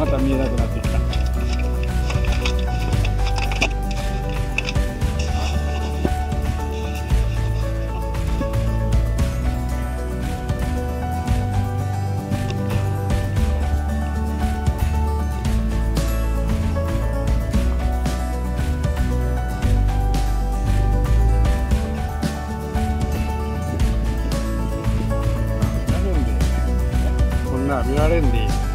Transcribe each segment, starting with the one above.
また見えなくなってきたこんな見られんでいい。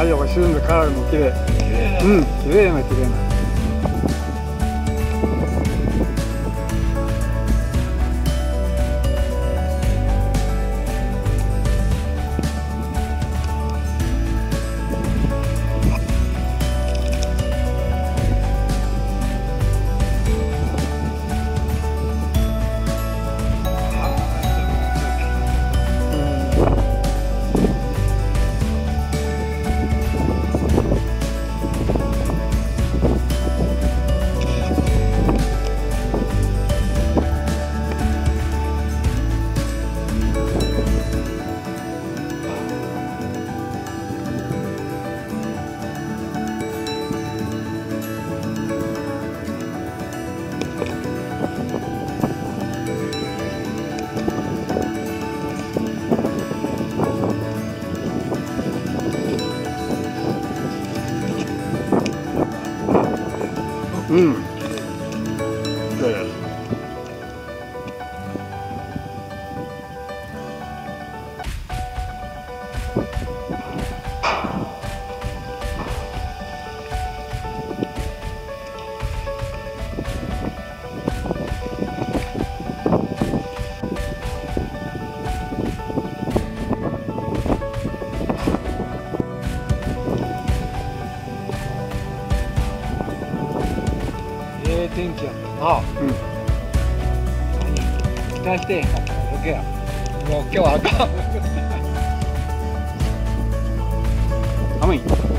太陽が沈んでカラーも綺麗。うん綺麗な綺麗なう天気やったな、うん、期待してへんかったらやもう今日はあかん。寒い。